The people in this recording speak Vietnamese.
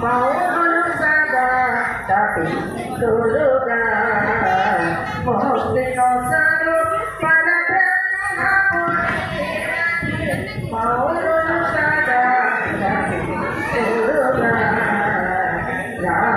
mẫu ra đà đã bị từ lúc à một tình nó ra đôi và đã thêm hát một mẫu ra đà đã bị từ lúc à đã